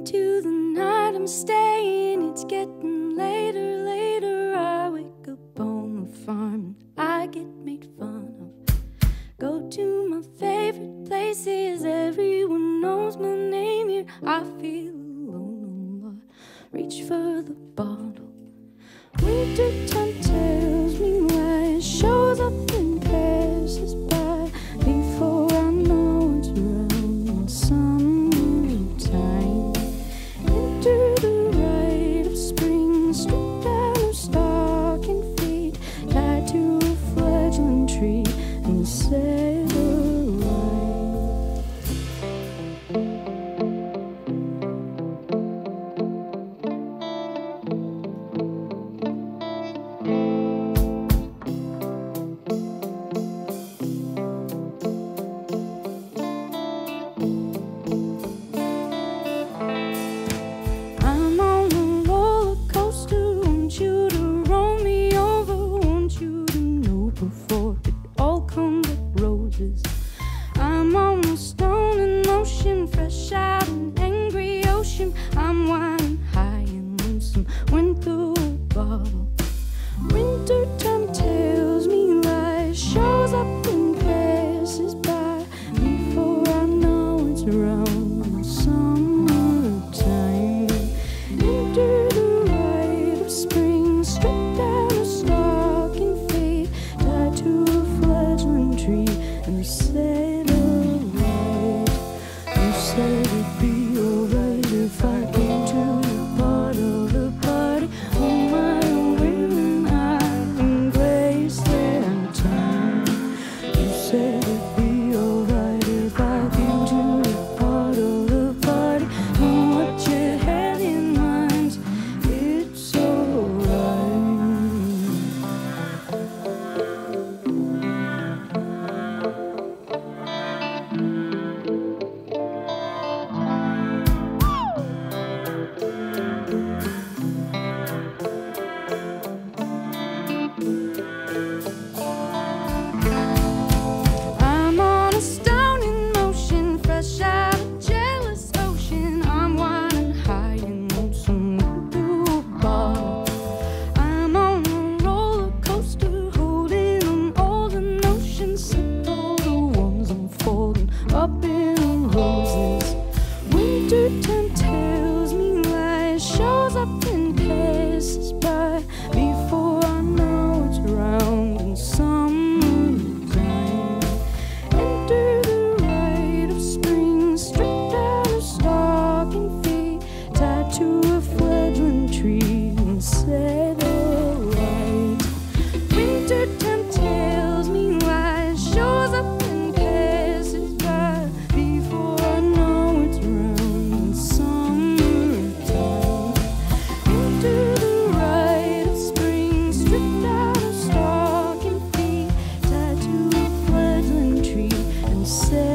into the night. I'm staying, it's getting later, later. I wake up on the farm and I get made fun of. Go to my favorite places, everyone knows my name here. I feel alone a lot, reach for the bottle. Winter time. ocean, fresh out an angry ocean. I'm one high and lonesome, went through a bottle. say say